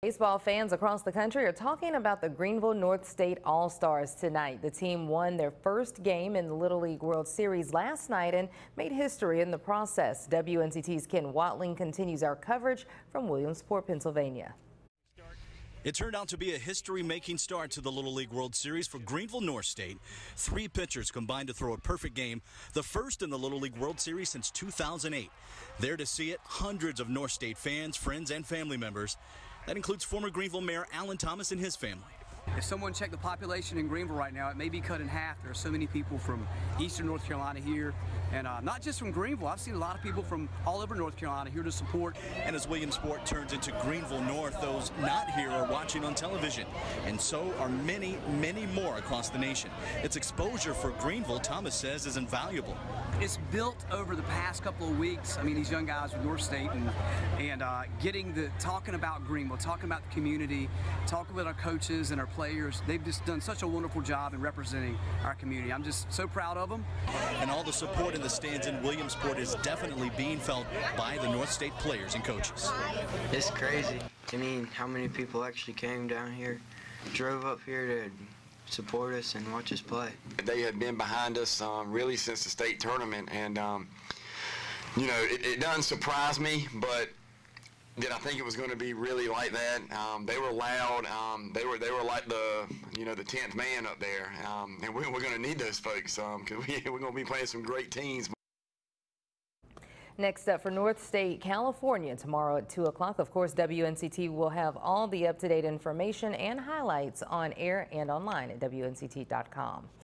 Baseball fans across the country are talking about the Greenville North State All-Stars tonight. The team won their first game in the Little League World Series last night and made history in the process. WNCT's Ken Watling continues our coverage from Williamsport, Pennsylvania. It turned out to be a history-making start to the Little League World Series for Greenville North State. Three pitchers combined to throw a perfect game, the first in the Little League World Series since 2008. There to see it, hundreds of North State fans, friends, and family members. That includes former Greenville Mayor Allen Thomas and his family. If someone checked the population in Greenville right now, it may be cut in half. There are so many people from eastern North Carolina here, and uh, not just from Greenville. I've seen a lot of people from all over North Carolina here to support. And as Williamsport turns into Greenville North, those not here are watching on television, and so are many, many more across the nation. Its exposure for Greenville, Thomas says, is invaluable. It's built over the past couple of weeks. I mean, these young guys with North State and and uh, getting the talking about Greenville, talking about the community, talking with our coaches and our players. They've just done such a wonderful job in representing our community. I'm just so proud of them. And all the support in the stands in Williamsport is definitely being felt by the North State players and coaches. It's crazy. I mean, how many people actually came down here, drove up here to support us and watch us play. They have been behind us um, really since the state tournament, and um, you know, it, it doesn't surprise me, but did I think it was going to be really like that? Um, they were loud. Um, they were they were like the you know the tenth man up there, um, and we're, we're going to need those folks because we, we're going to be playing some great teams. Next up for North State, California, tomorrow at 2 o'clock. Of course, WNCT will have all the up-to-date information and highlights on air and online at WNCT.com.